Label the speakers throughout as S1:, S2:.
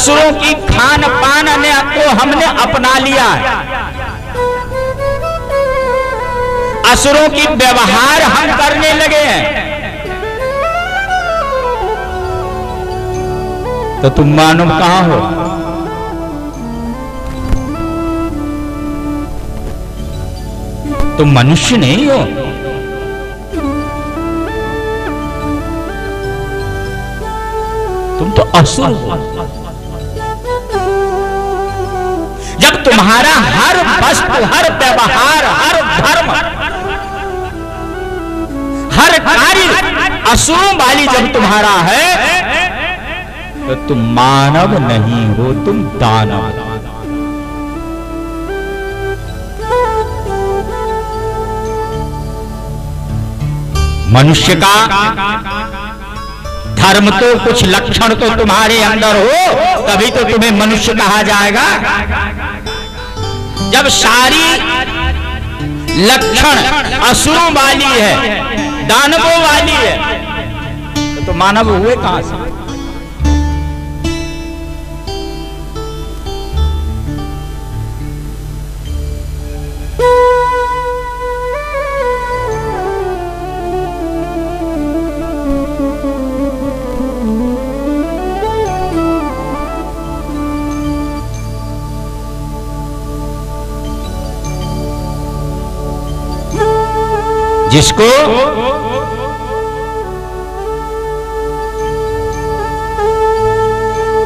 S1: असुरों की खान पान ने को हमने अपना लिया। है असुरों की व्यवहार हम करने लगे हैं। तो तुम मानव कहाँ हो? तुम मनुष्य नहीं हो। तुम तो असुर हो। तुम्हारा हर वस्तु, हर व्यवहार, हर धर्म, हर कार्य असुरों वाली जब तुम्हारा है तो तुम मानव नहीं हो, तुम दानव मनुष्य का धर्म तो कुछ लक्षण तो तुम्हारे अंदर हो, तभी तो तुम्हें मनुष्य कहा जाएगा। जब सारी लक्षण असुरों वाली है दानवों वाली है तो, मानव हुए कहाँ से? जिसको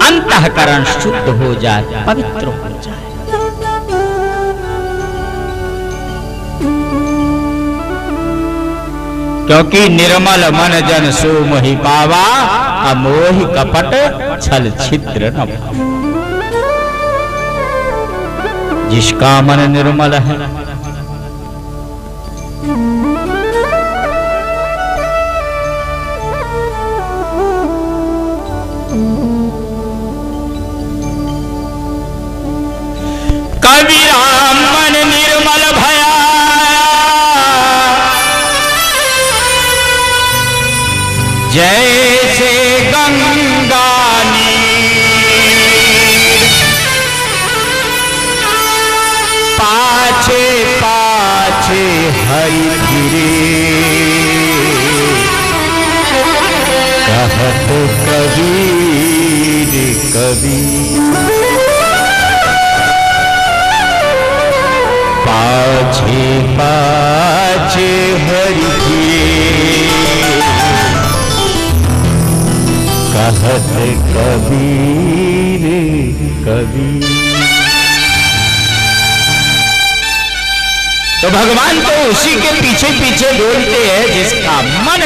S1: अंतकरण शुद्ध हो जाए, पवित्र हो जाए। क्योंकि निर्मल मन जन सो मोहि पावा, अमोहि कपट छल छिद्र न जिसका मन निर्मल है जैसे गंगा नीर। पाछे पाछे हरि फिरे। कहत कबीर कबीर। पाछे पाछे हरि कहत कबीर कबीर। तो भगवान तो उसी के पीछे पीछे बोलते हैं जिसका मन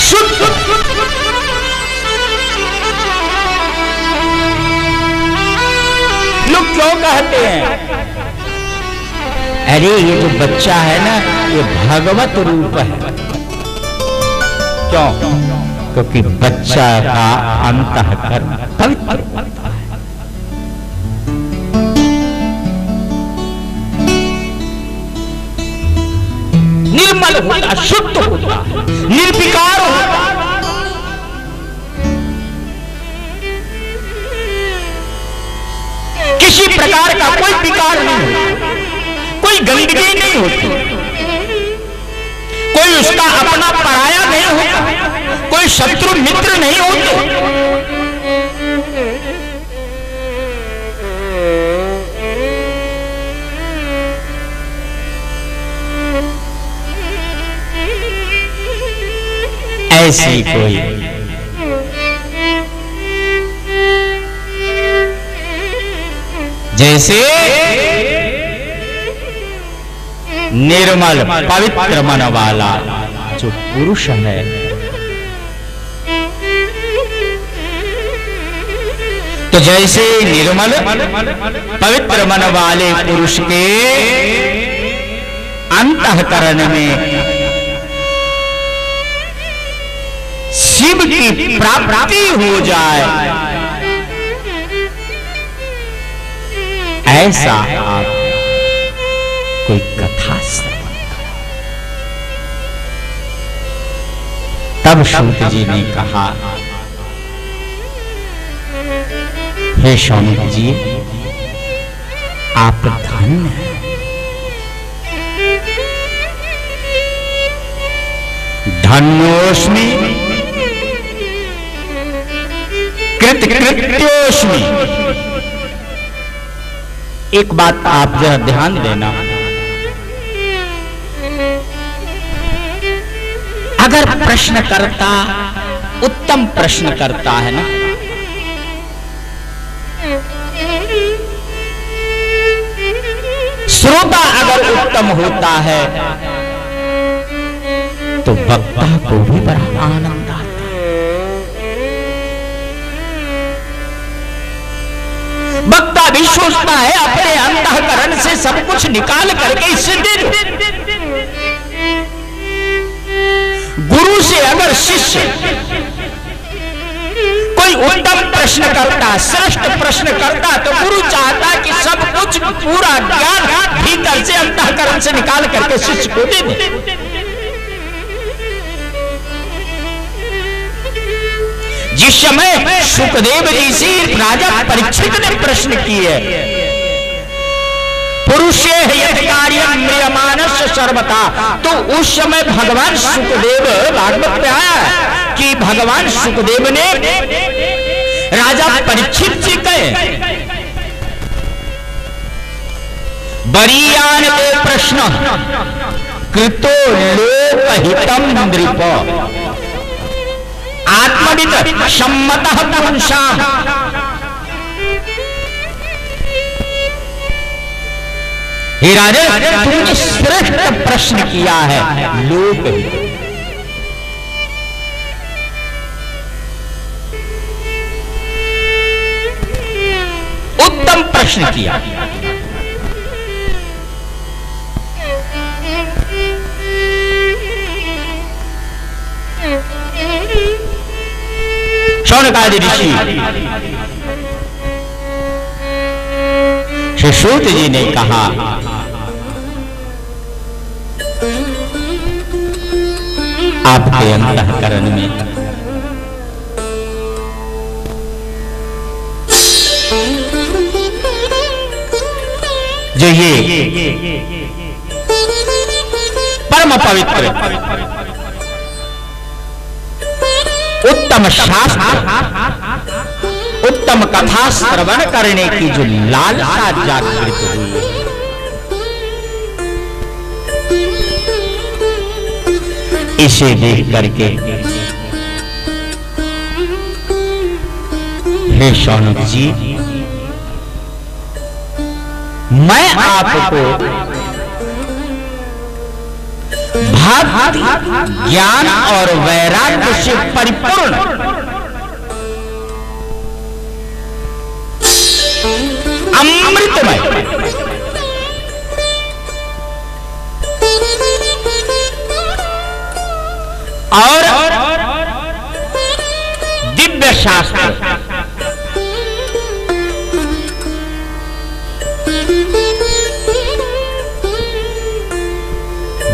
S1: शुद्ध लोग क्यों कहते हैं? अरे, ये जो बच्चा है ना, ये भगवत रूप है। क्यों? क्योंकि बच्चा का अंतःकरण पवित्र निर्मल होता, शुद्ध होता, निर्विकार होता। किसी प्रकार का कोई विकार नहीं होता। कोई गंदगी नहीं होती। कोई उसका अपना पराया नहीं होता कोई शत्रु मित्र नहीं होते ऐसी कोई जैसे निर्मल पवित्र मन वाला जो पुरुष है। तो जैसे निर्मल, पवित्र मन वाले पुरुष के अंतकरण में शिव की प्राप्ति हो जाए। ऐसा आप कोई कथा करो तब सूत जी ने कहा, हे शौनक जी, आप धन्य हैं। धन्योस्मी कृत कृत्योस्मी एक बात आप जरा ध्यान देना। अगर प्रश्न करता, उत्तम प्रश्न करता है ना? श्रोता अगर उत्तम होता है तो वक्ता को भी बड़ा आनंद आता वक्ता भी सोचता है, अपने अंतकरण से सब कुछ निकाल करके इसे दे से अगर शिष्य कोई उत्तम प्रश्न करता, श्रेष्ठ प्रश्न करता तो गुरु चाहता कि सब कुछ पूरा ज्ञान भीतर से अंतकरण से निकाल करके शिष्य को दे दे। जिस समय सुखदेव जी से राजा परीक्षित ने प्रश्न किए पुरुष कार्य मानस सर्वता तो उस समय भगवान सुखदेव, भागवत में आया कि भगवान सुखदेव ने राजा परीक्षित जी कहे बरियान के प्रश्न, कृतो लोकहितम नृप। आत्मविद सम्मत पुरुषा हे राजा, तुमने श्रेष्ठ प्रश्न किया है लोक उत्तम प्रश्न किया। ऋषि, श्री सूत जी ने कहा आपके अंतकरण में। जो ये परम पवित्र उत्तम शास्त्र उत्तम कथा श्रवण करने की जो लालसा जागृत हुई। है इसे देख करके। हे शौनक जी मैं आपको भक्ति ज्ञान और वैराग्य से परिपूर्ण और दिव्य शास्त्र।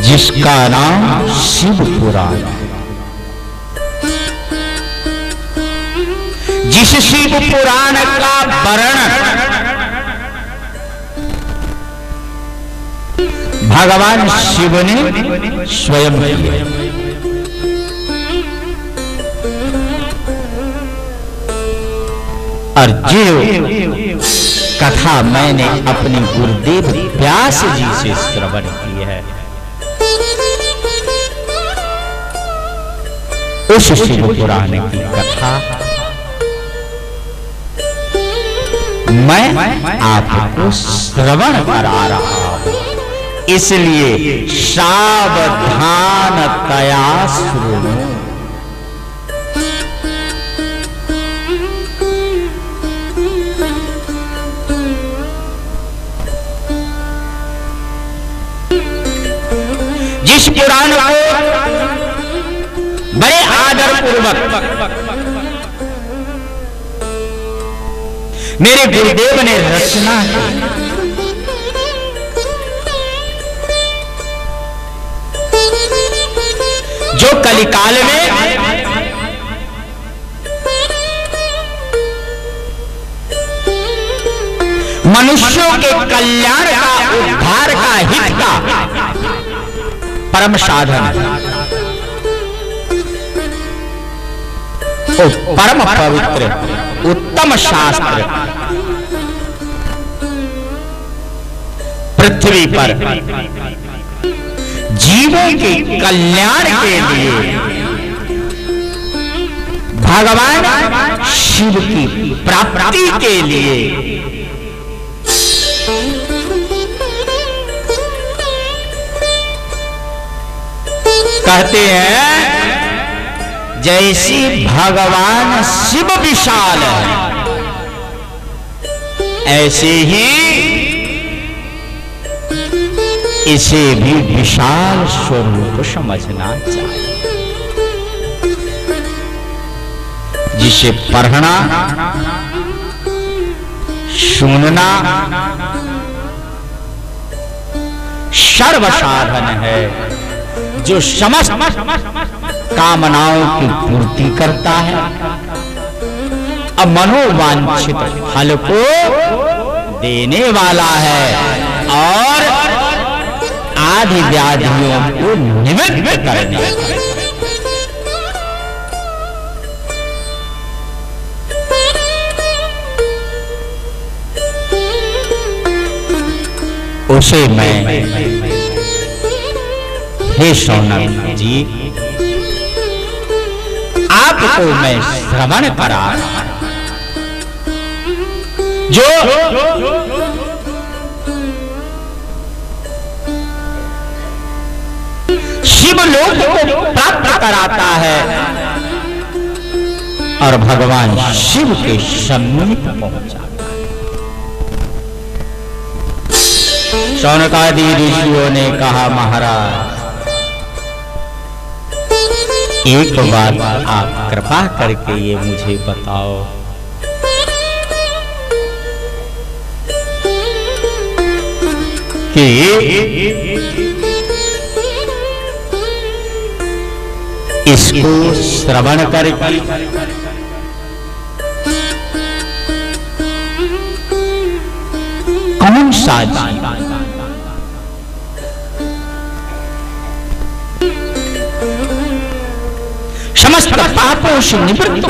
S1: जिसका नाम शिव पुराण जिस शिव पुराण का वर्णन भगवान शिव ने स्वयं किया। और जो कथा मैंने अपने गुरुदेव व्यास जी से श्रवण की है। उस शिव पुराण की कथा मैं आपको श्रवण करा रहा हूँ। इसलिए सावधान तया सुनो पुराण को बड़े आदर पूर्वक मेरे गुरुदेव ने रचना जो कलिकाल में मनुष्यों के कल्याण का उद्धार का हित का परम साधन। परम पवित्र, उत्तम शास्त्र। पृथ्वी पर। जीवों के कल्याण के लिए भगवान शिव की प्राप्ति के लिए कहते हैं, जैसी भगवान शिव विशाल है, ऐसे ही इसे भी विशाल स्वरूप समझना चाहिए। जिसे पढ़ना, सुनना सर्व साधन है। जो समस्त कामनाओं की पूर्ति करता है, अब मनोवांछित फल को देने वाला है और आदि व्याधियों को निवृत्त करने उसे मैं हे सोनम जी, आपको मैं श्रवण करा। जो शिवलोक को प्राप्त कराता है और भगवान शिव के समीप पहुँचा शौनकादि ऋषियों ने कहा, महाराज एक बार आप कृपा करके ये मुझे बताओ। कि इसको श्रवण करके कौन सा जीवन समस्त पापों से निवृत्त।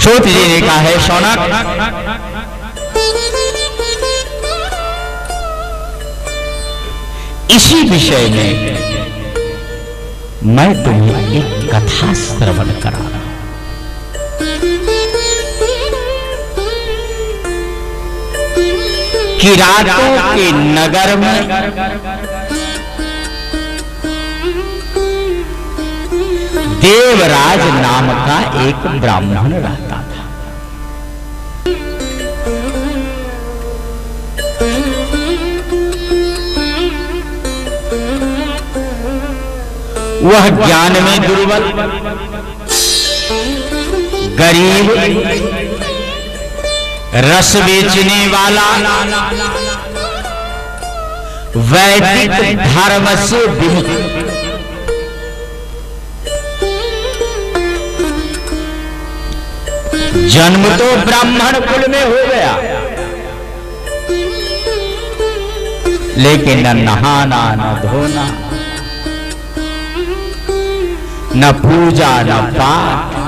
S1: श्रोत जी ने कहा, है शौनक, इसी विषय में मैं तुम्हें एक कथा श्रवण करा रहा किरातों के नगर में। देवराज नाम का एक ब्राह्मण रहता था। वह ज्ञान में दुर्बल, गरीब, रस बेचने वाला वैदिक धर्म से विमुख जन्म तो ब्राह्मण कुल में हो गया। लेकिन न नहाना न धोना न पूजा न पाठ।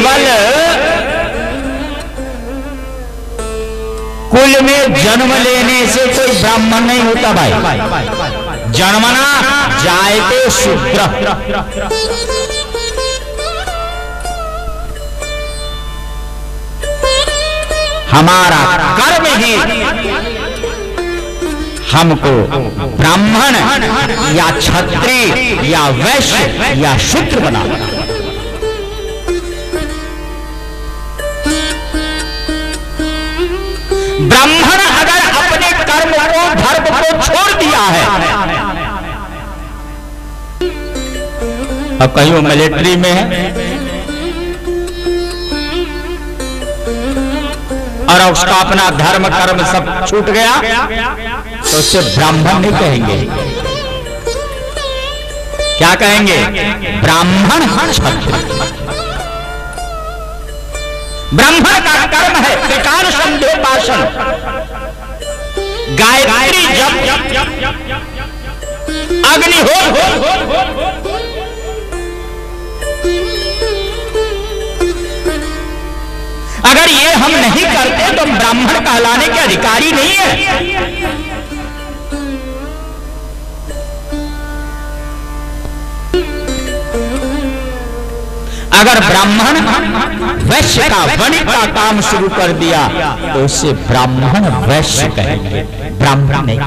S1: केवल कुल में जन्म लेने से कोई ब्राह्मण नहीं होता भाई। जन्मना जायते शूद्र। हमारा कर्म ही हमको ब्राह्मण या क्षत्रिय या वैश्य या शूद्र बना। ब्राह्मण अगर अपने कर्म को, धर्म को छोड़ दिया है। अब कहीं वो मिलिट्री में है। और उसका अपना धर्म, कर्म सब छूट गया तो उससे ब्राह्मण नहीं कहेंगे। क्या कहेंगे? ब्राह्मण क्षत्रिय ब्राह्मण का कर्म है त्रिकाल संध्योपासन गायत्री जप। अग्नि हो अगर ये हम नहीं करते तो ब्राह्मण कहलाने के अधिकारी नहीं है। अगर ब्राह्मण वैश्य का वणिक का काम शुरू कर दिया तो उसे ब्राह्मण वैश्य कहेंगे। ब्राह्मण नहीं।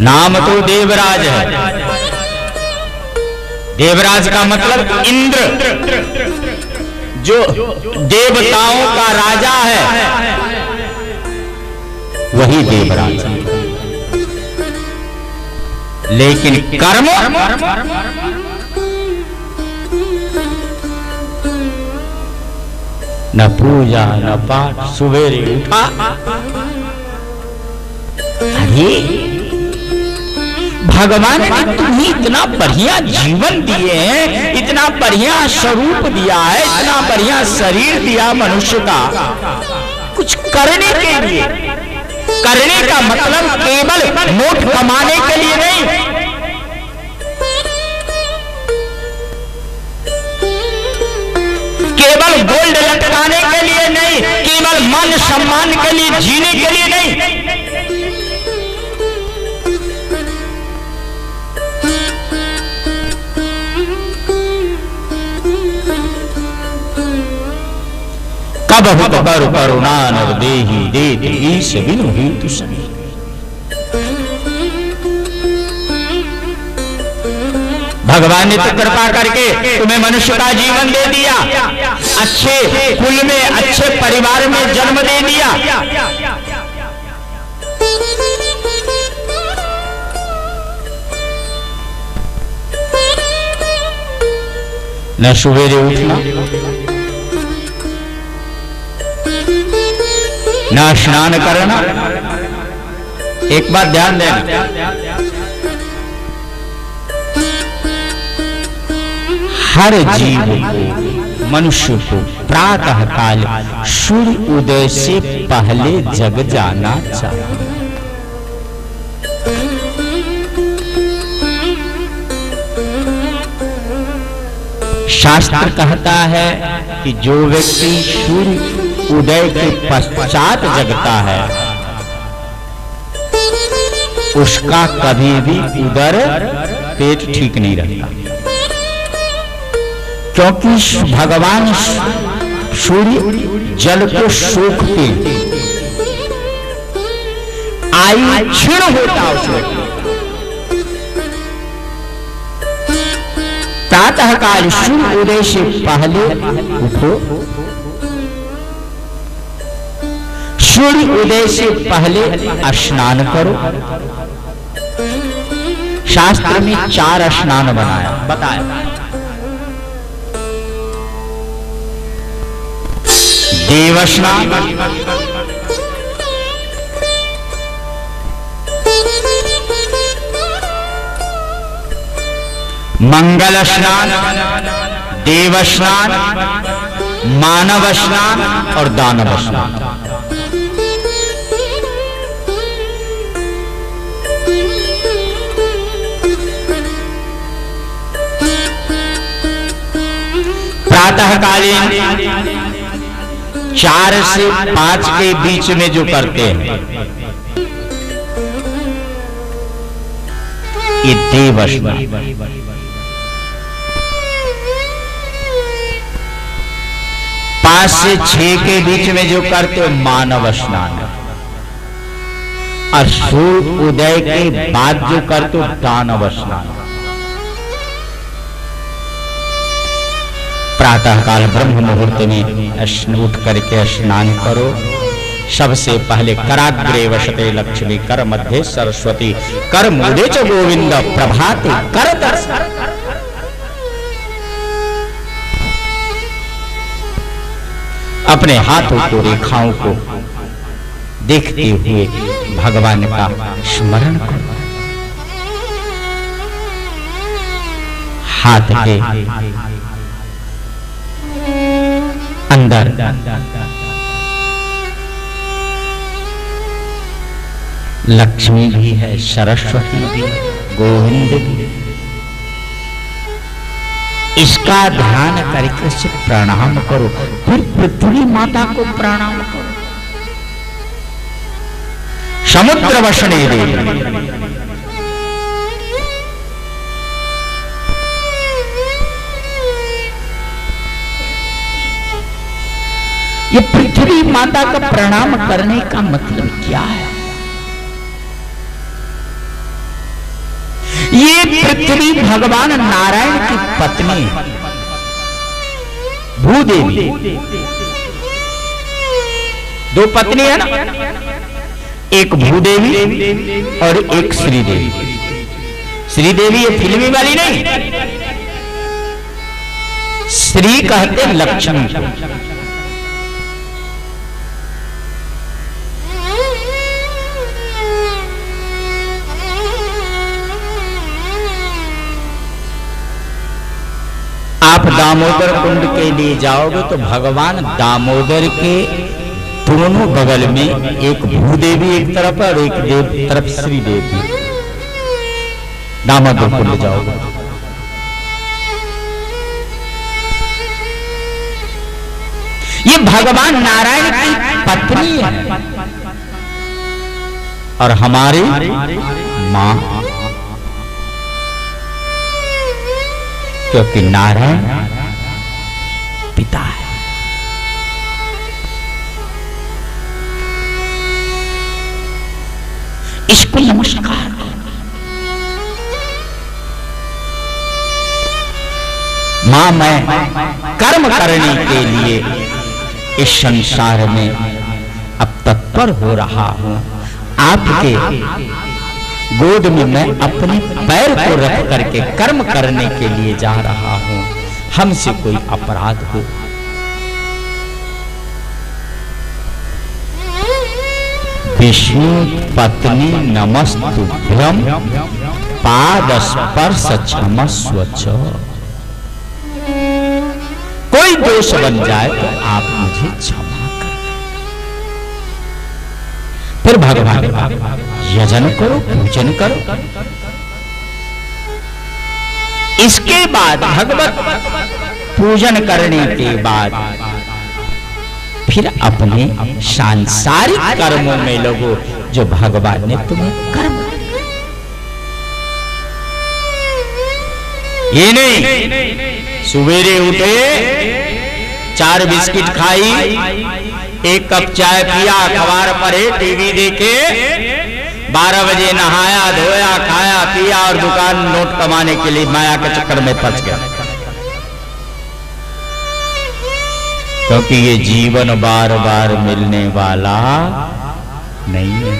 S1: नाम तो देवराज है। देवराज का मतलब इंद्र, जो देवताओं का राजा है। वही देवराज। लेकिन कर्म न पूजा, न पाठ सुबेरे उठा। अरे, भगवान ने तुम्हें इतना बढ़िया जीवन दिए हैं, इतना बढ़िया स्वरूप दिया है, इतना बढ़िया शरीर दिया मनुष्य का। कुछ करने के लिए। करने का मतलब केवल मुठ कमाने के लिए नहीं। केवल गोल्ड लटकाने के लिए नहीं, केवल मान सम्मान के लिए, जीने के लिए नहीं। कब बर करुणा नर दे दे ईश बिनु हेतु सभी भगवान ने तो कृपा करके तुम्हें मनुष्य का जीवन दे दिया अच्छे कुल में अच्छे परिवार में जन्म दे दिया। न सुबेरे उठना। ना स्नान करना। एक बात ध्यान देना। हर जीव को, मनुष्य को प्रातः काल सूर्य उदय से पहले जग जाना चाहिए। शास्त्र कहता है कि जो व्यक्ति सूर्य उदय के पश्चात जगता है। उसका कभी भी उदर पेट ठीक नहीं रहता। क्योंकि भगवान सूर्य जल को सोख के आयु क्षीण होता उस। व्यक्ति प्रातः काल सूर्य उदय से पहले उठो। सूर्य उदय से पहले स्नान करो। शास्त्र में चार स्नान बनाया। बताया। देव स्नान। मंगल स्नान। देव स्नान। मानव स्नान और दानव स्नान। प्रातःकालीन चार से पाँच के बीच में जो करते हैं। ये देवश पाँच से छह के बीच में जो करते हो, मानव स्नान। और सूर्य उदय के बाद जो करते हो, दानव स्नान। प्रातः काल ब्रह्म मुहूर्त में उठ करके स्नान करो। सबसे पहले कराग्रे वशते लक्ष्मी, कर मध्य सरस्वती, कर मूले च गोविंद, प्रभाते, कर दर्शन। अपने हाथों को, रेखाओं को देखते हुए भगवान का स्मरण करो। हाथ के अंदर। लक्ष्मी भी है, सरस्वती भी गोविंद भी इसका ध्यान करके से प्रणाम करो, फिर पृथ्वी माता को प्रणाम करो। समुद्र वसने देवी। ये पृथ्वी माता का प्रणाम करने का मतलब क्या है? ये पृथ्वी भगवान नारायण की पत्नी भूदेवी। दो पत्नी है ना? एक भूदेवी और एक श्रीदेवी। श्रीदेवी ये फिल्मी वाली नहीं। श्री कहते लक्ष्मी। दामोदर कुंड के लिए जाओगे तो भगवान दामोदर के दोनों बगल में एक भूदेवी एक तरफ़ और एक देव तरफ़ श्री देवी। दामोदर कुंड जाओगे। ये भगवान नारायण की पत्नी है। और हमारी माँ। क्योंकि नारायण पिता है। इसको नमस्कार माँ, मैं कर्म करने के लिए इस संसार में अब तत्पर हो रहा हूँ। आपके गोद में मैं अपने पैर को रख करके कर्म करने के लिए जा रहा हूँ। हमसे कोई अपराध हो। पत्नी नमस्तुभ्यम पाद स्पर्श कोई दोष बन जाए तो आप मुझे क्षमा कर फिर भगवान, यजन करो, पूजन करो। इसके बाद भगवत पूजन करने के बाद फिर अपने सांसारिक कर्मों में लगो, जो भगवान ने तुम्हें कर्म ये नहीं, सवेरे उठे, चार बिस्किट खाई, एक कप चाय पिया, अखबार पढ़े, टीवी देखे, बारह बजे नहाया, धोया, खाया, पिया और दुकान नोट कमाने के लिए माया के चक्कर में फंस गया। क्योंकि ये जीवन बार बार मिलने वाला नहीं है।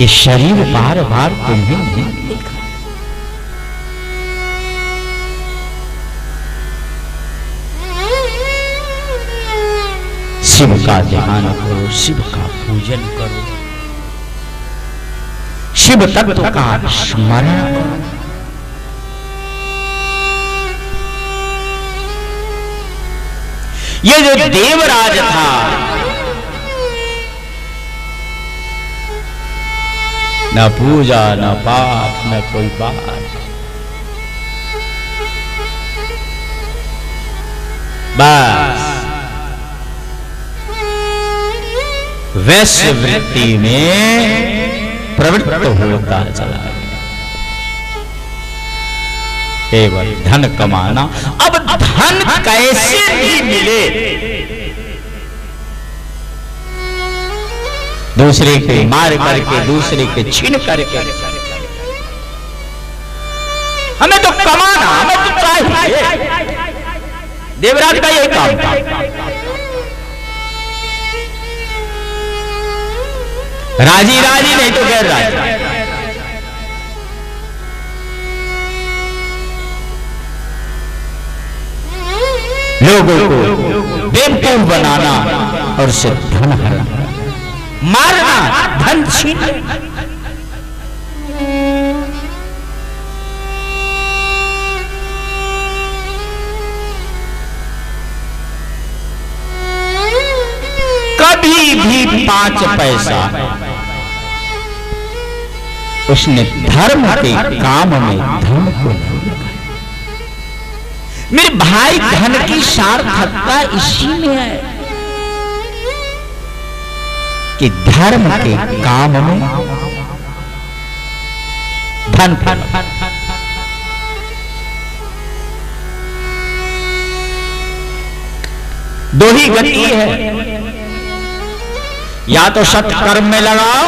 S1: ये शरीर बार बार तुम्हें नहीं शिव का ध्यान करो शिव का पूजन करो। शिव तत्व का स्मरण करो। ये जो देवराज था। न पूजा, न पाठ, न कोई बात। बस। वैश्य वृत्ति में प्रवृत्त होता चला। केवल धन कमाना। अब धन कैसे भी मिले? दूसरे के मार करके, दूसरे के छीन करके। हमें तो कमाना, हमें तो चाहिए। देवराज का यही काम था। राज़ी राज़ी नहीं तो गैर राज़ी। लोगों को बेवकूफ़ बनाना और उसे धन हराना। मारना, धन छीन कभी भी पाँच पैसा उसने धर्म के काम में धर्म को मेरे भाई धन की सार्थकता इसी में है कि धर्म के काम में धन धन दो ही गति है। या तो सत्कर्म में लगाओ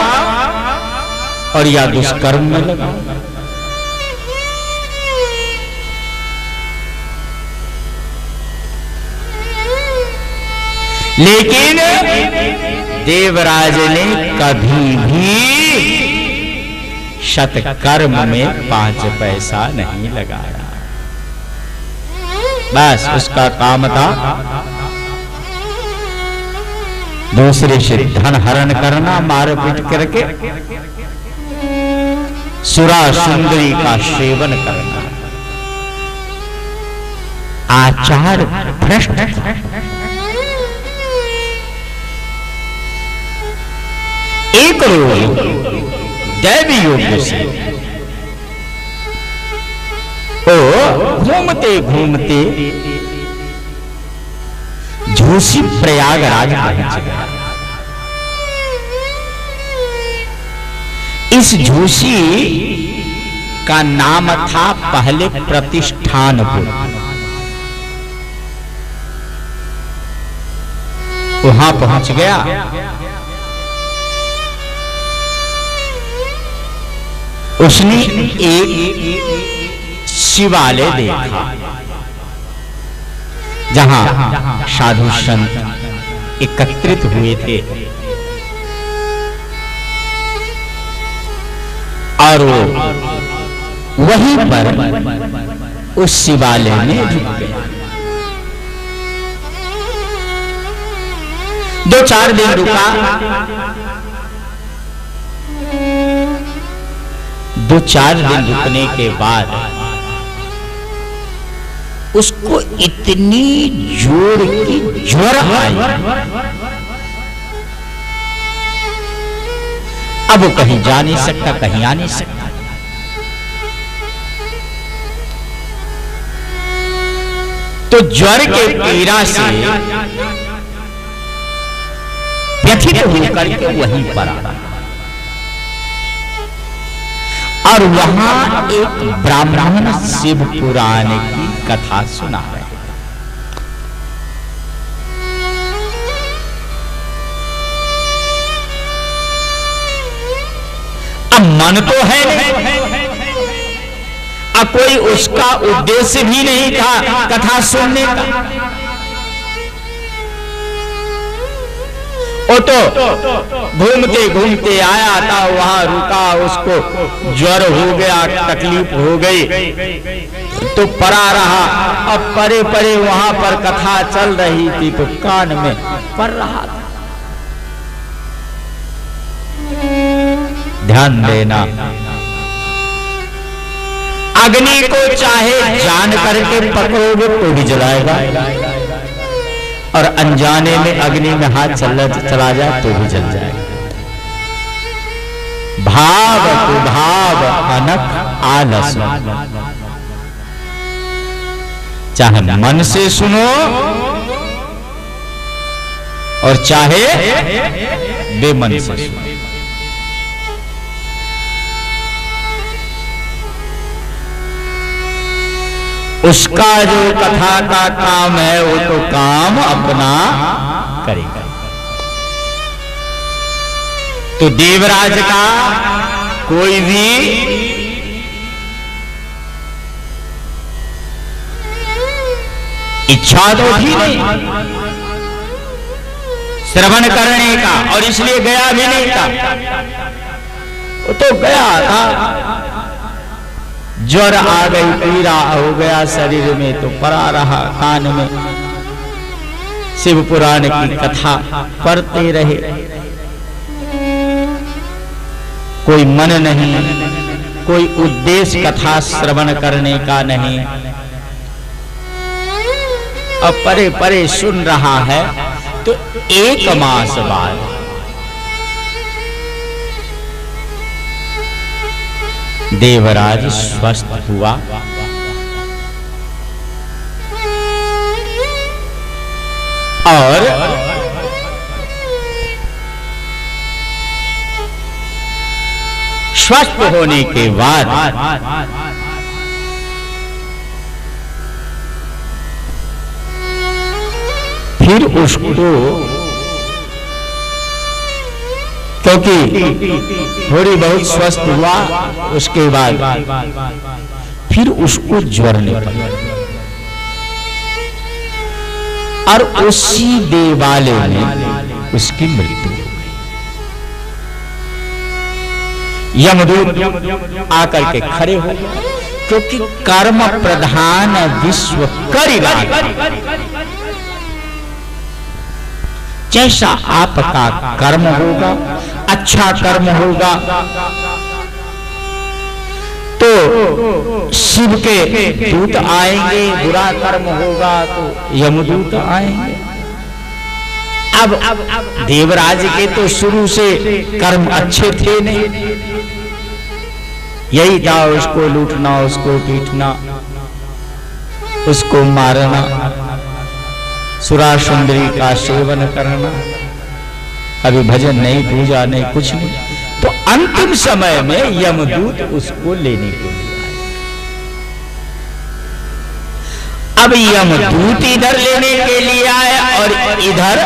S1: और या दुष्कर्म में लगाओ। लेकिन देवराज ने कभी भी शतकर्म में पाँच पैसा नहीं लगाया। बस उसका काम था दूसरे से धन हरण करना, मारपीट करके सुरा सुंदरी का सेवन करना। आचार भ्रष्ट। एक रोज दैवी योग से। ओ, घूमते घूमते, झूसी प्रयागराज इस झूसी का नाम था पहले प्रतिष्ठानपुर वहाँ पहुँच गया। उसने एक शिवालय देखा, जहाँ साधु संत एकत्रित हुए थे। और वो वहीं पर उस शिवालय में रुक गया दो चार दिन रुका दो चार दिन रुकने के बाद उसको इतनी ज़ोर की ज्वर आई। अब वो कहीं जा नहीं सकता, कहीं आ नहीं सकता। तो ज्वर के पीड़ा से व्यथित होकर के वहीं पर आ और वहाँ एक ब्राह्मण शिव पुराण की कथा सुना रहे अब मन तो है अब कोई उसका उद्देश्य भी नहीं था कथा सुनने का। वो तो घूमते घूमते आया था, वहाँ रुका, उसको ज्वर हो गया, तकलीफ़ हो गई। तो पड़ा रहा। अब परे परे वहाँ पर कथा चल रही थी तो कान में पड़ रहा था। ध्यान देना। अग्नि को चाहे जान करके पकड़ोगे तो भी जलाएगा। और अनजाने में अग्नि में हाथ चला चला जाए तो भी जल जाए। भाव कुभाव अनक आलस। चाहे मन से सुनो और चाहे बेमन से सुनो। उसका जो कथा का काम है, वो तो काम अपना करेगा। तो देवराज का कोई भी इच्छा तो थी नहीं। श्रवण करने का, और इसलिए गया भी नहीं था। वो तो गया था। ज्वर आ गई, पीड़ा हो गया शरीर में तो पड़ा रहा कान में। शिव पुराण की कथा पढ़ते रहे। कोई मन नहीं, कोई उद्देश्य कथा श्रवण करने का नहीं। अब परे परे सुन रहा है तो एक मास बाद देवराज स्वस्थ हुआ। और स्वस्थ होने के बाद फिर उसको क्योंकि थोड़ी बहुत स्वस्थ हुआ, उसके बाद फिर उसको ज्वर ने और उसी देवालय में उसकी मृत्यु हो गई। यमदूत आकर के खड़े हो क्योंकि कर्म प्रधान विश्व करेगा जैसा आपका कर्म होगा अच्छा कर्म होगा। तो शिव के दूत आएँगे, बुरा कर्म होगा तो यमदूत आएँगे। अब अब देवराज के तो शुरू से कर्म अच्छे थे नहीं। यही था उसको लूटना, उसको पीटना, उसको मारना। सुरा सुंदरी का सेवन करना। अभी भजन नहीं पूजा, नहीं कुछ नहीं। तो अंतिम समय में यमदूत उसको लेने के लिए अब यमदूत इधर लेने के लिए आए और इधर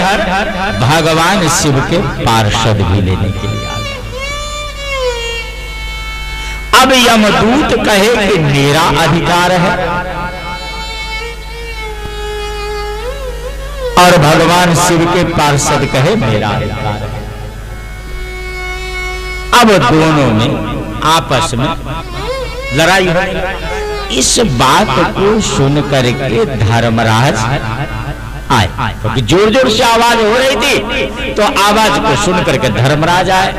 S1: भगवान शिव के पार्षद भी लेने के लिए आए। अब यमदूत कहे कि मेरा अधिकार है। और भगवान शिव के पार्षद कहे, मेरा अब दोनों में आपस में लड़ाई हो इस बात को सुन करके धर्मराज आए। क्योंकि ज़ोर ज़ोर से आवाज़ हो रही थी तो आवाज़ को सुन करके धर्मराज आए।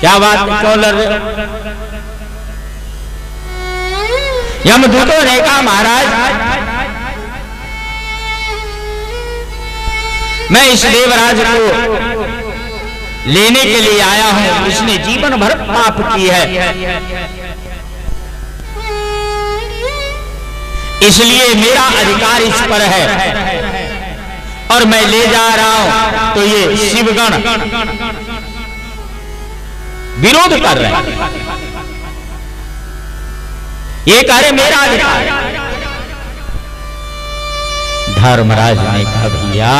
S1: क्या बात क्यों लड़ रहे यमदूतों ने कहा, महाराज मैं इस देवराज को लेने के लिए आया हूँ। इसने जीवन भर पाप की है। इसलिए मेरा अधिकार इस पर है। और मैं ले जा रहा हूँ। तो ये शिवगण विरोध कर रहे हैं। ये कह रहे मेरा अधिकार धर्मराज ने कहा, भैया,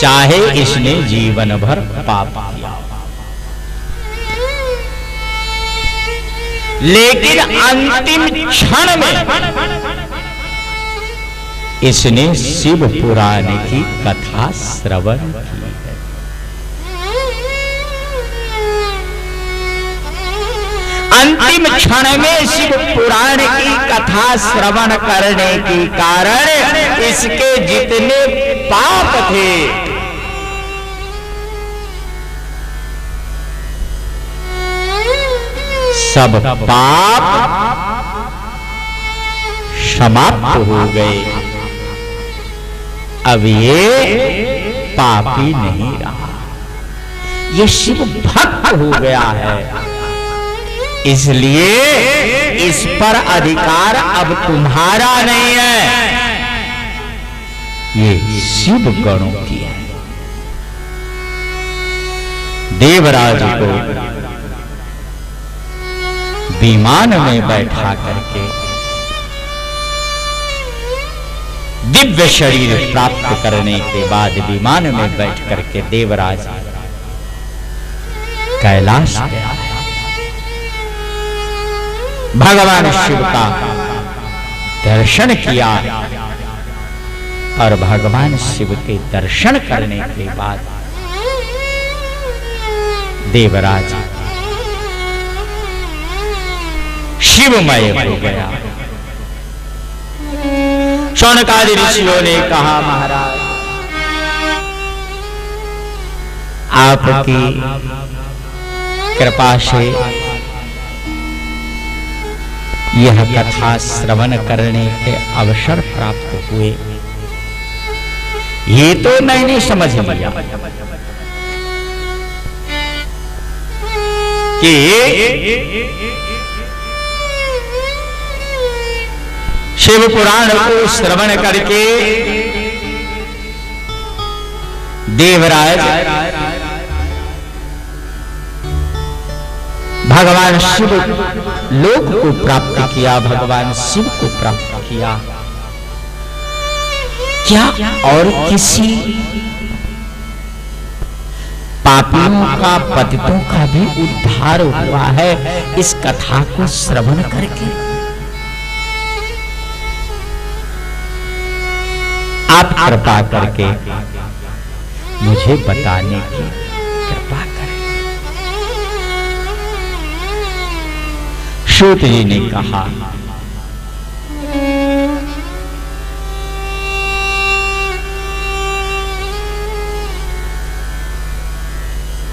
S1: चाहे इसने जीवन भर पाप किया। लेकिन अंतिम क्षण में इसने शिव पुराण की कथा श्रवण की। अंतिम क्षण में शिव पुराण की कथा श्रवण करने के कारण इसके जितने पाप थे। सब पाप समाप्त हो गए। अब ये पापी नहीं रहा। ये शिव भक्त हो गया है। इसलिए इस पर अधिकार अब तुम्हारा नहीं है। ये शिव गणों की है। देवराज को विमान में बैठा करके दिव्य शरीर प्राप्त करने के बाद विमान में बैठ करके देवराज कैलाश गया। भगवान शिव का दर्शन किया। और भगवान शिव के दर्शन करने के बाद देवराज शिवमय हो गया। शौनकादि ऋषियों ने कहा, महाराज, आपकी कृपा से यह कथा श्रवण करने के अवसर प्राप्त हुए। ये तो मैंने समझ लिया। कि शिव पुराण को श्रवण करके देवराज भगवान शिव लोक को प्राप्त किया, भगवान शिव को प्राप्त किया। क्या और किसी पापियों का, पतितों का भी उद्धार हुआ है? इस कथा को श्रवण करके। आप कृपा करके मुझे बताने की सूत जी ने कहा।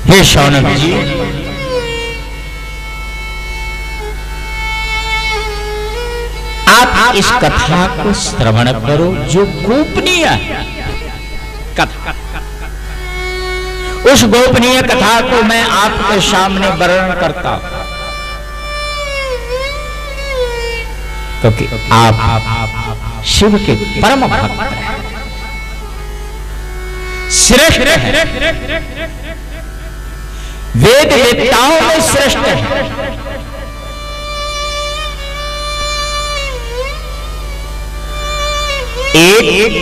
S1: हे शौनक जी, आप इस कथा को श्रवण करो जो गोपनीय कथा उस गोपनीय कथा को मैं आपके सामने वर्णन करता हूँ। क्योंकि आप शिव के परम भक्त श्रेष्ठ वेद वेदताओं में श्रेष्ठ है। एक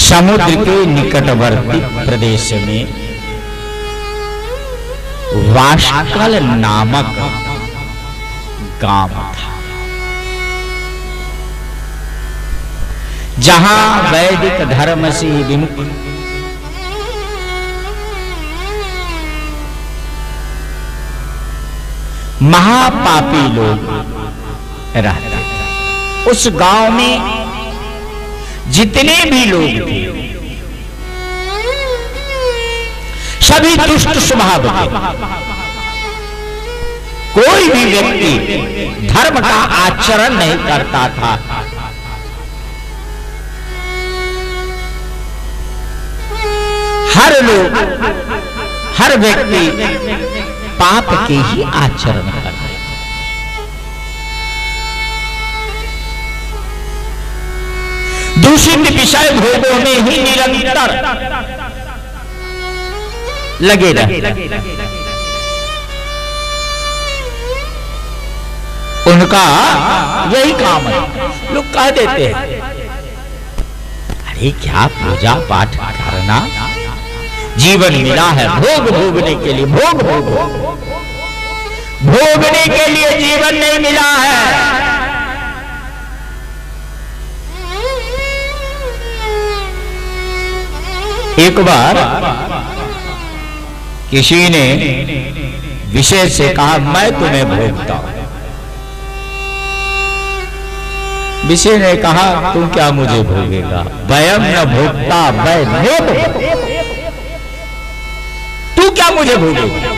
S1: समुद्र के निकटवर्ती प्रदेश में वाशकल नामक गाँव था। जहाँ वैदिक धर्म से विमुख महापापी लोग रहते उस गाँव में जितने भी लोग थे, सभी दुष्ट स्वभाव के। कोई भी व्यक्ति धर्म का आचरण नहीं करता था। हर लोग, हर व्यक्ति पाप के ही आचरण कर रहे दूषित विषय भोगों में ही निरंतर लगे रहे उनका यही काम है। लोग कह देते हैं। अरे, क्या पूजा पाठ करना? जीवन मिला है भोग भोगने के लिए, भोग भोग। भोगने के लिए जीवन नहीं मिला है। एक बार किसी ने विशेष से कहा, मैं तुम्हें भोगता हूँ। विषय ने कहा, तुम क्या मुझे भोगेगा? भयम न भोगता वय तू क्या मुझे भोगेगा?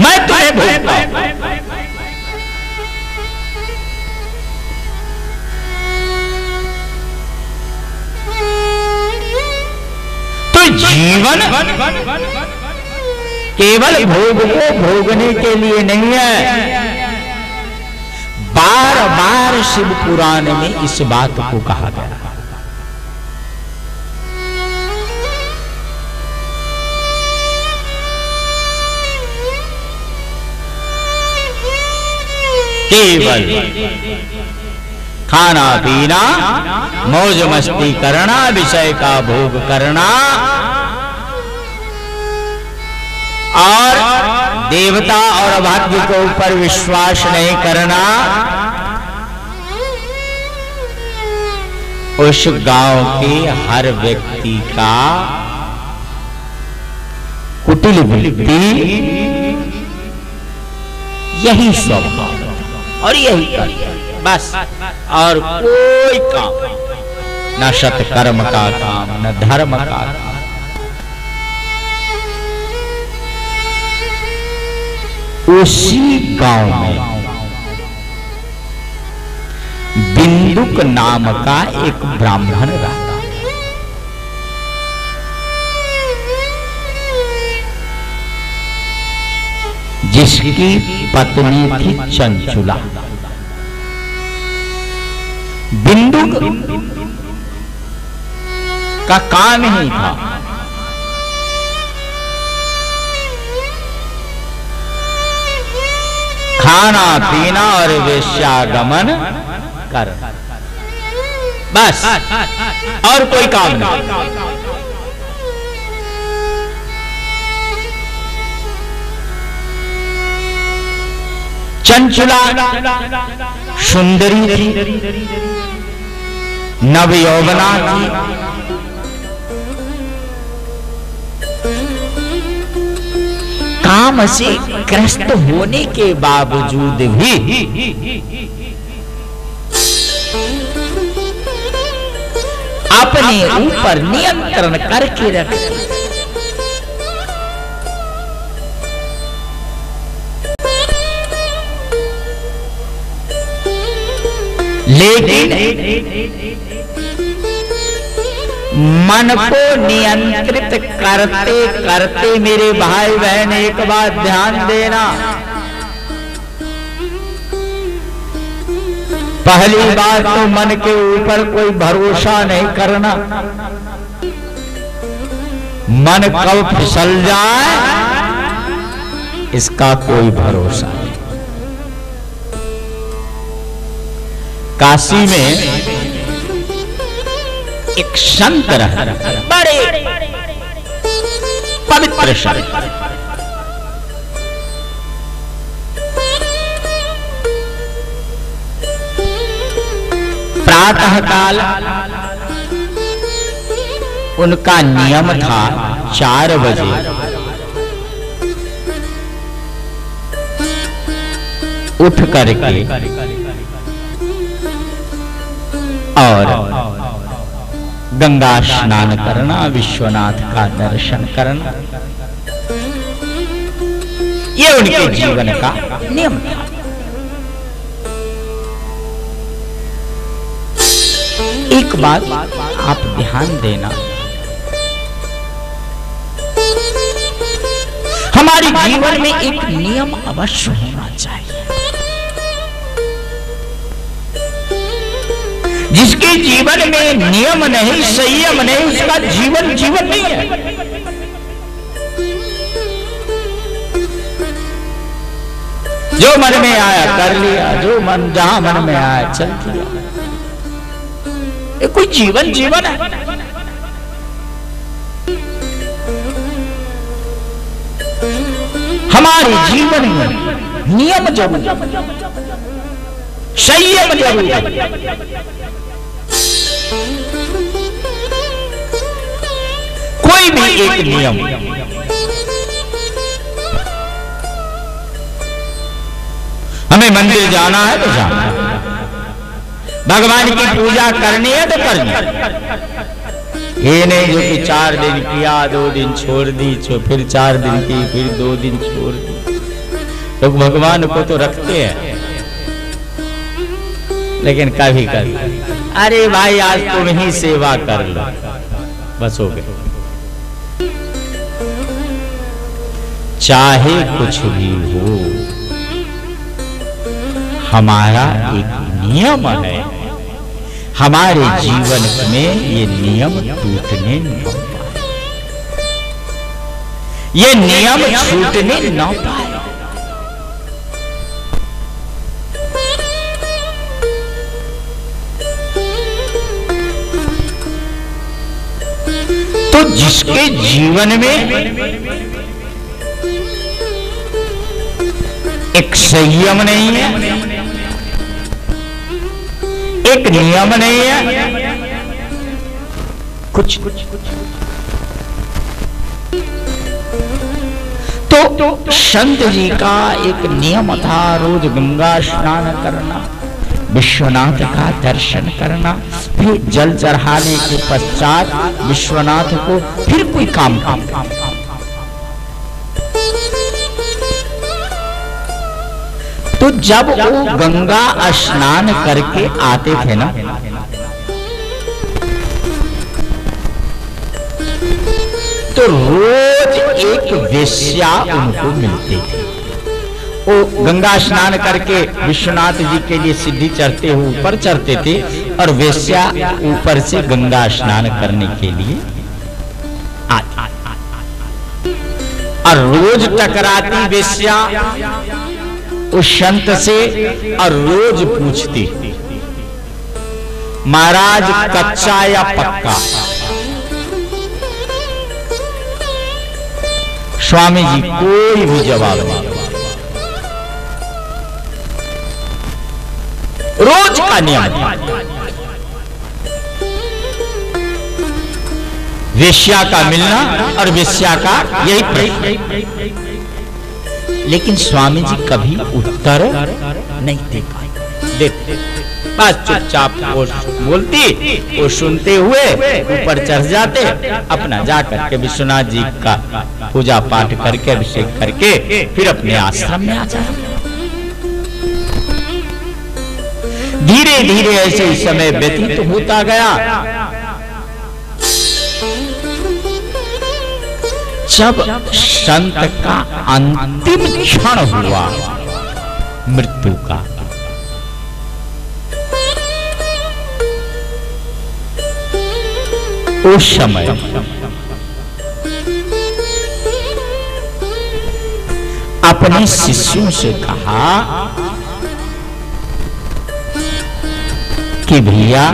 S1: मैं तुम्हें भोगता तो जीवन केवल भोग को भोगने के लिए नहीं है बार बार शिव पुराण में इस बात को कहा गया। केवल खाना पीना, मौज मस्ती करना, विषय का भोग करना, और देवता और भाग्य के ऊपर विश्वास नहीं करना। उस गाँव के हर व्यक्ति का कुटिल वृत्ति, यही स्वभाव और यही कर्म बस, और कोई काम, न सत्कर्म का काम, न धर्म का काम। उसी गाँव में। बिंदुक नाम का एक ब्राह्मण रहता। जिसकी पत्नी थी चंचुला। बिंदुक का काम ही था। खाना पीना और वेश्यागमन कर। बस और कोई काम नहीं। चंचला सुंदरी नव यौवना काम से ग्रस्त होने के बावजूद भी। अपने ऊपर नियंत्रण करके रख। लेकिन मन को नियंत्रित करते करते मेरे भाई बहन एक बात ध्यान देना। पहली बात तो मन के ऊपर कोई भरोसा नहीं करना। मन कब फिसल जाए, इसका कोई भरोसा नहीं। काशी में एक संत रह। बड़े। पवित्र संत प्रातः काल उनका नियम था चार बजे। उठ करके और गंगा स्नान करना, विश्वनाथ का दर्शन करना। ये उनके जीवन का नियम था। एक बात आप ध्यान देना। हमारे जीवन में एक नियम अवश्य होना चाहिए। जिसके जीवन में नियम नहीं, संयम नहीं, उसका जीवन जीवन नहीं है। जो मन में आया, कर लिया। जो मन, जहाँ मन में आया, चल दिया ये कोई जीवन जीवन है। हमारे जीवन में नियम ज़रूर संयम ज़रूर कोई भी एक नियम। हमें मंदिर जाना है तो जाना भगवान की पूजा करनी है तो करनी ये नहीं जो कि चार दिन किया दो दिन छोड़ दी छो फिर चार दिन की फिर दो दिन छोड़ दी। लोग भगवान को तो रखते हैं। लेकिन कभी कभी अरे भाई, आज तुम ही सेवा कर लो। बस हो गए। चाहे कुछ भी हो, हमारा एक नियम है। हमारे जीवन में ये नियम टूटने न पाए। ये नियम छूटने न पाए। जिसके जीवन में एक संयम नहीं है, एक नियम नहीं है, कुछ तो संत जी का एक नियम था रोज गंगा स्नान करना। विश्वनाथ का दर्शन करना, फिर जल चढ़ाने के पश्चात विश्वनाथ को फिर कोई काम काम तो जब वो गंगा स्नान करके आते थे ना तो रोज एक वेश्या उनको मिलती थी। वो गंगा स्नान करके विश्वनाथ जी के लिए सिद्धि चढ़ते हुए ऊपर चढ़ते थे और वेश्या ऊपर से गंगा स्नान करने के लिए आती और रोज टकराती वेश्या उस संत से और रोज पूछती, महाराज, कच्चा या पक्का? स्वामी जी, कोई भी जवाब नहीं। रोज का नियम वेश्या का मिलना और वेश्या का यही प्रश्न। लेकिन स्वामी जी कभी उत्तर नहीं दे पाए। देते बस चुपचाप वो बोलती वो सुनते हुए ऊपर चढ़ जाते, अपना जा करके विश्वनाथ जी का पूजा पाठ करके, अभिषेक करके, फिर अपने आश्रम में आ जाते। धीरे धीरे ऐसे ही समय व्यतीत होता गया। जब संत का अंतिम क्षण हुआ, मृत्यु का। उस समय अपने शिष्यों से कहा कि भैया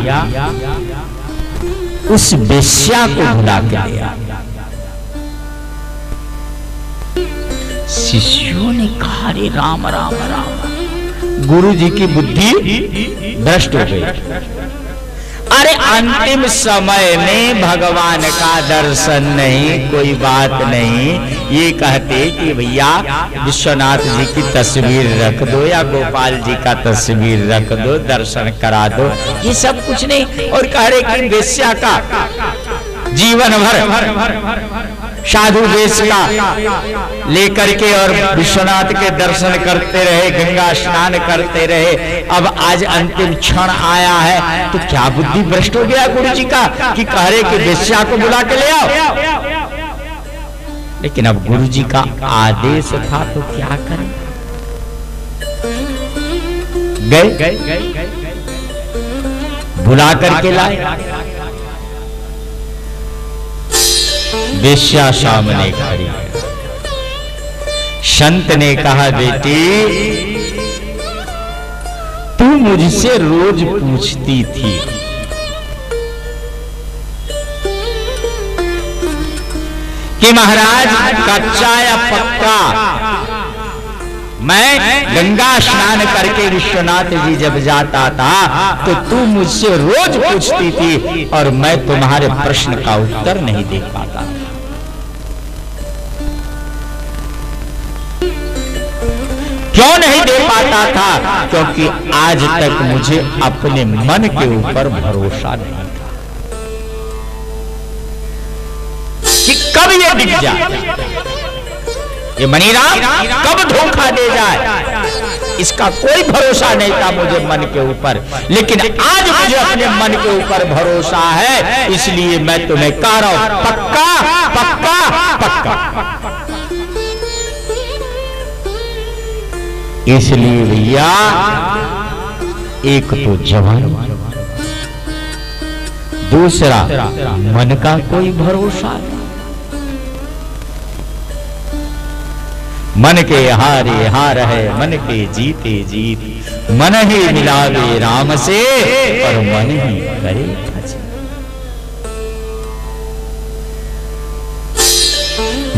S1: उस बेस्या को भुला के लिया शिष्यों ने कहा रे राम राम राम गुरु जी की बुद्धि भ्रष्ट हो गई। अरे अंतिम समय में भगवान का दर्शन नहीं, कोई बात नहीं। ये कहते कि भैया, विश्वनाथ जी की तस्वीर रख दो या गोपाल जी का तस्वीर रख दो, दर्शन करा दो। ये सब कुछ नहीं, और कह रहे कि वेश्या का जीवन भर, साधु वेश का लेकर के और विश्वनाथ के दर्शन करते रहे, गंगा स्नान करते रहे। अब आज अंतिम क्षण आया है। तो क्या बुद्धि भ्रष्ट हो गया गुरु जी का कि कह रहे कि वेश्या को बुला के ले आओ? लेकिन अब गुरु जी का आदेश था तो क्या करें? गए? बुला करके लाए। वेश्या सामने खड़ी। संत ने कहा, बेटी, तू मुझसे रोज पूछती थी। कि महाराज, कच्चा या पक्का? मैं गंगा स्नान करके विश्वनाथ जी जब जाता था तो तू मुझसे रोज पूछती थी और मैं तुम्हारे प्रश्न का उत्तर नहीं दे पाता। क्यों नहीं दे पाता था? क्योंकि आज तक मुझे अपने मन के ऊपर भरोसा नहीं था। कि कब ये दिख जाए? ये मनीराम, कब धोखा दे जाए? इसका कोई भरोसा नहीं था मुझे मन के ऊपर। लेकिन आज मुझे अपने मन के ऊपर भरोसा है, इसलिए मैं तुम्हें कह रहा हूँ, पक्का पक्का पक्का। इसलिए भैया, एक तो जवान, दूसरा मन का कोई भरोसा मन के हारे हार है, मन के जीते जीत, मन ही मिलावे राम से और मन ही करे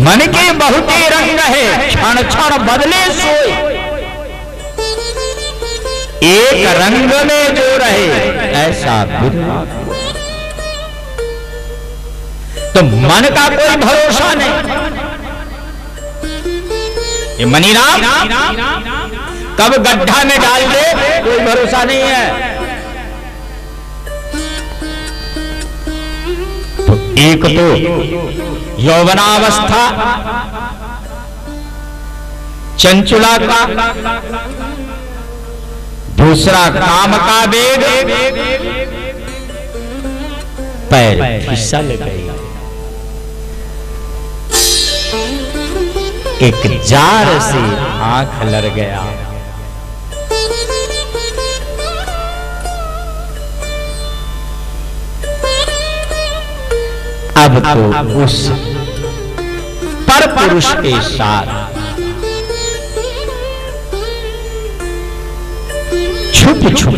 S1: मन के बहुते रंग है क्षण क्षण बदले सोए एक रंग में जो रहे, ऐसा तो मन का कोई भरोसा नहीं। ये मनीराम, कब गड्ढा में डाल दे, कोई भरोसा नहीं है। तो एक तो यौवनावस्था, चंचुला का दूसरा काम का वेग। पैर। फिसल गई एक जार से आँख लड़ गया। अब तो उस पर पुरुष के साथ। छुप छुप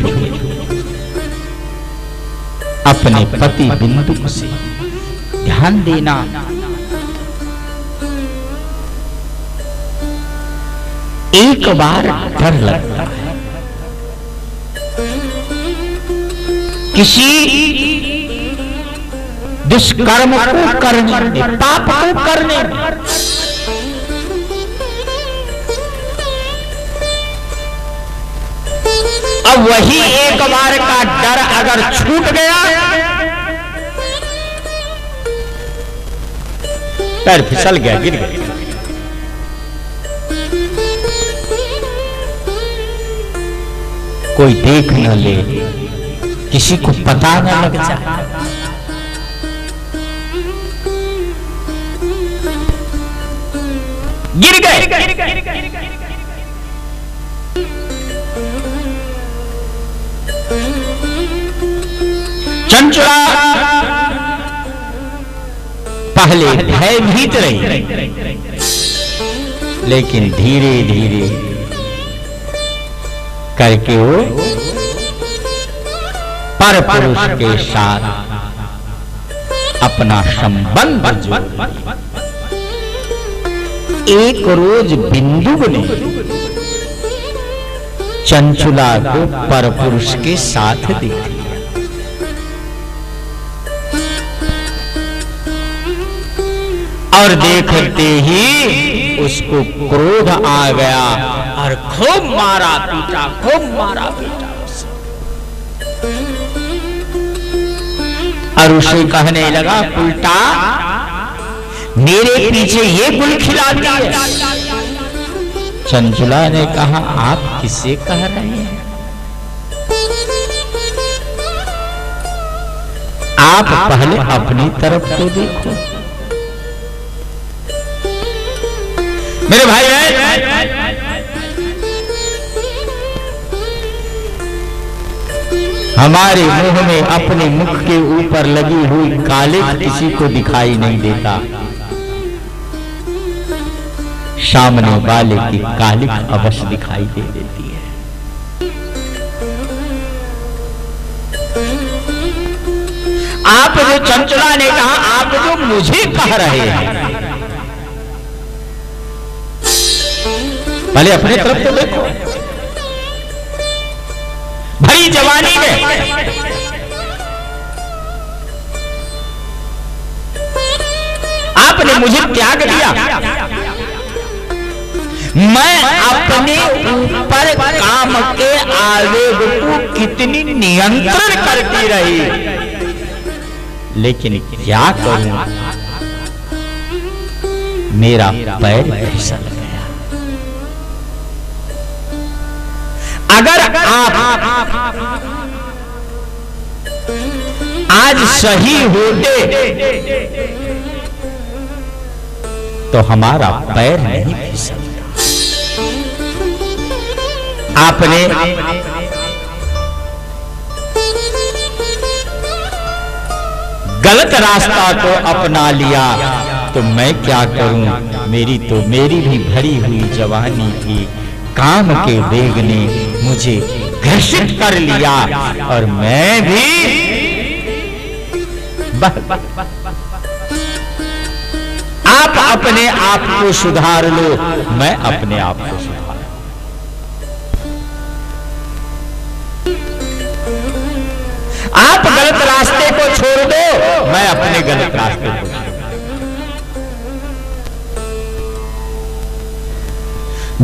S1: अपने पति बिंदु से ध्यान देना। एक बार डर लगता है। किसी दुष्कर्म को करने, पाप को करने अब वही एक बार का डर अगर छूट गया, पैर फिसल गया, गिर गया। कोई देख न ले, किसी को पता न लग जाए गिर गए। चंचला। पहले भयभीत रही, लेकिन धीरे धीरे करके वो पर पुरुष के साथ अपना संबंध एक रोज बिंदु ने चंचुला को पर पुरुष के साथ देख। और देखते ही उसको क्रोध आ गया और खूब मारा पीटा, खूब मारा पीटा और उसे कहने लगा, उल्टा, मेरे पीछे ये गुल खिला है। चंचुला ने कहा, आप किसे कह रहे हैं? आप पहले अपनी तरफ़ को देखो। मेरे भाई हमारे मुँह में अपने मुख के ऊपर लगी हुई कालिक किसी को दिखाई नहीं देता। सामने वाले की कालिक अवश्य दिखाई दे देती है। आप जो चंचला ने कहा आप जो मुझे कह रहे हैं पहले अपने तरफ़ तो देखो। भरी जवानी में। आपने मुझे त्याग दिया। मैं अपने ऊपर काम के आवेग को कितनी नियंत्रण करती रही। लेकिन क्या करूँ? मेरा पैर फिसल अगर आप आज सही होते। तो हमारा पैर नहीं फिसलता। आपने गलत रास्ता को अपना लिया तो मैं क्या करूँ? मेरी तो मेरी भी भरी हुई जवानी थी, काम के वेग ने मुझे घर्षित कर लिया और मैं भी आप अपने आप को सुधार लो। मैं अपने आप को सुधार आप गलत रास्ते को छोड़ दो। मैं अपने गलत रास्ते को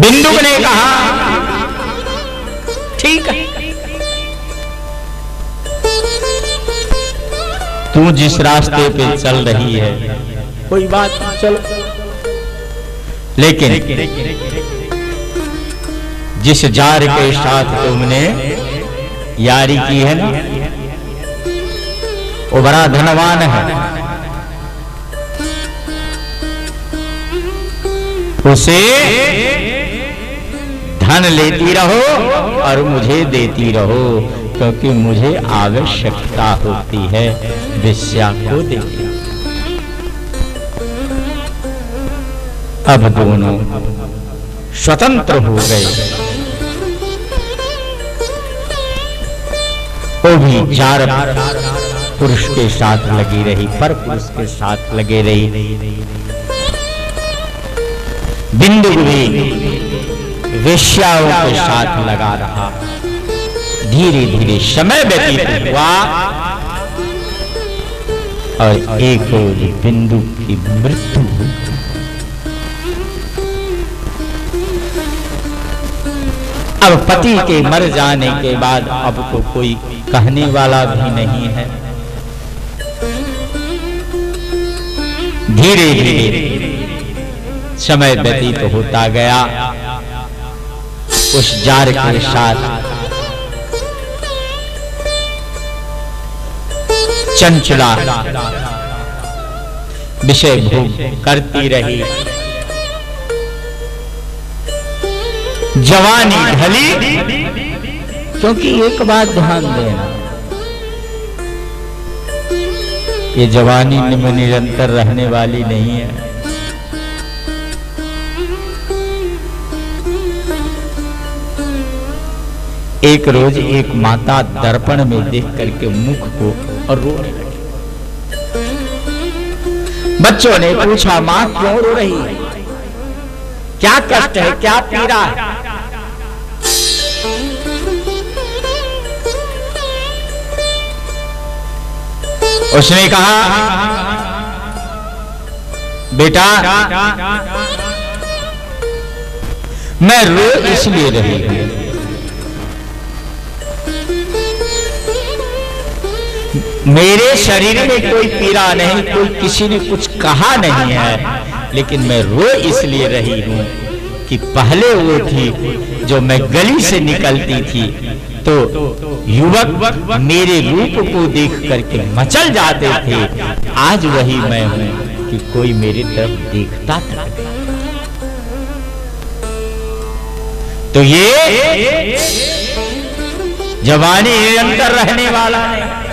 S1: बिंदु ने कहा ठीक है। तू जिस रास्ते पे चल रही है। कोई बात चलो। लेकिन जिस जार के साथ तुमने यारी की है ना? वो बड़ा धनवान है। उसे धन लेती रहो और मुझे देती रहो, क्योंकि मुझे आवश्यकता होती है विश्या को देती अब दोनों स्वतंत्र हो गए। वो भी चार पुरुष के साथ लगी रही, पर पुरुष के साथ लगे रही। बिंदु भी वेश्याओं के साथ लगा रहा। धीरे धीरे समय व्यतीत हुआ। और एक बिंदु की मृत्यु। अब पति के मर जाने के बाद अब तो कोई कहने वाला भी नहीं है। धीरे धीरे समय व्यतीत तो होता गया। उस जार के साथ। चंचला विषय भोग करती रही। जवानी ढली क्योंकि एक बात ध्यान देना ये जवानी में निरंतर रहने वाली नहीं है। एक रोज एक माता दर्पण में देख करके मुख को और रोने लगी। बच्चों ने पूछा, माँ, क्यों रो रही है? क्या कष्ट है? क्या पीड़ा है? उसने कहा, बेटा, मैं रो इसलिए रही हूँ मेरे शरीर में कोई पीड़ा नहीं, कोई किसी ने कुछ कहा नहीं है, लेकिन मैं रो इसलिए रही हूँ कि पहले वो थी जो मैं गली से निकलती थी। तो युवक मेरे रूप को देख करके मचल जाते थे। आज वही मैं हूँ कि कोई मेरी तरफ़ देखता था। तो ये जवानी निरंतर रहने वाला है।